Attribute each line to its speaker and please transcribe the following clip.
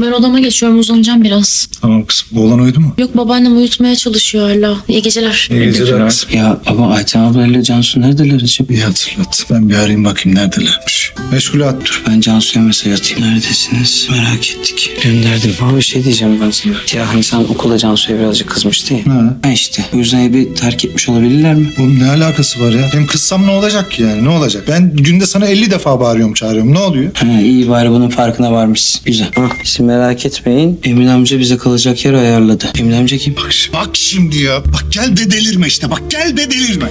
Speaker 1: Ben odama geçiyorum uzanacağım biraz.
Speaker 2: Tamam kızım. Bu olan uyudu mu?
Speaker 1: Yok babaannem uyutmaya çalışıyor hala. İyi geceler.
Speaker 2: İyi geceler.
Speaker 3: Ya ama Ayten ablayla Cansu neredeler acaba?
Speaker 2: İyi hatırlat. Ben bir arayayım bakayım neredelermiş. Meşgule at dur.
Speaker 3: Ben Cansu'ya mesaj atayım. Neredesiniz? Merak ettik. Gönderdim. Ama bir şey diyeceğim ben sana. Ya hani sen okula Cansu'ya birazcık kızmıştın ya.
Speaker 2: Ha.
Speaker 3: Ha işte. O yüzden evi terk etmiş olabilirler mi?
Speaker 2: Oğlum ne alakası var ya? Hem kızsam ne olacak ki yani? Ne olacak? Ben günde sana 50 defa bağırıyorum çağırıyorum. Ne oluyor?
Speaker 3: Ha, iyi bari bunun farkına varmışsın. Güzel. Ha, siz merak etmeyin. Emin amca bize kalacak yer ayarladı. Emin amca kim?
Speaker 2: Bak, bak şimdi ya. Bak gel de delirme işte. Bak gel de delirme.